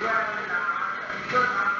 愿拿就拿。